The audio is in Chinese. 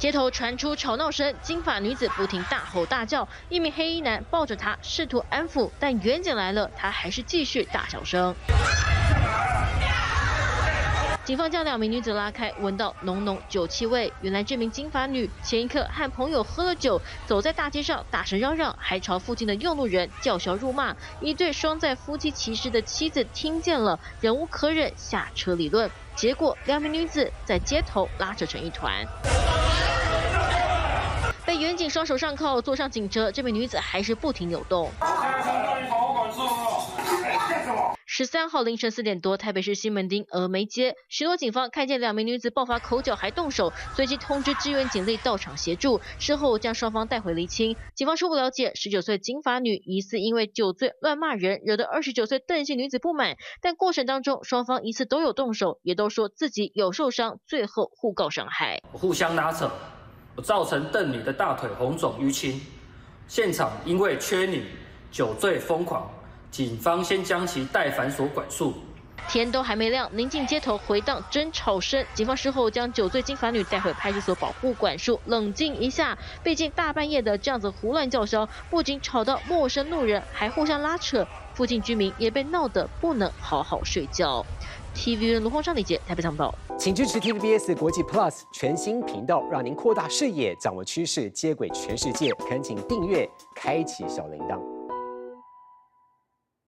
街头传出吵闹声，金发女子不停大吼大叫，一名黑衣男抱着她试图安抚，但远景来了，她还是继续大叫声。警方将两名女子拉开，闻到浓浓酒气味。原来这名金发女前一刻和朋友喝了酒，走在大街上大声嚷嚷，还朝附近的用路人叫嚣辱骂。一对双载夫妻骑士的妻子听见了，忍无可忍，下车理论。结果两名女子在街头拉扯成一团。被远警双手上铐，坐上警车，这名女子还是不停扭动。十三号凌晨四点多，台北市西门町峨眉街，许多警方看见两名女子爆发口角还动手，随即通知支援警力到场协助，事后将双方带回厘清。警方初步了解，十九岁金发女疑似因为酒醉乱骂人，惹得二十九岁邓姓女子不满，但过程当中双方疑似都有动手，也都说自己有受伤，最后互告伤害。互相拉扯，造成邓女的大腿红肿淤青，现场因为缺女，酒醉疯狂。警方先将其带返所管束。天都还没亮，宁静街头回荡争吵声。警方事后将酒醉金发女带回派出所保护管束，冷静一下。毕竟大半夜的这样子胡乱叫嚣，不仅吵到陌生路人，还互相拉扯，附近居民也被闹得不能好好睡觉。TV 卢红昌李杰台北上报，请支持 TVBS 国际 Plus 全新频道，让您扩大视野，掌握趋势，接轨全世界。恳请订阅，开启小铃铛。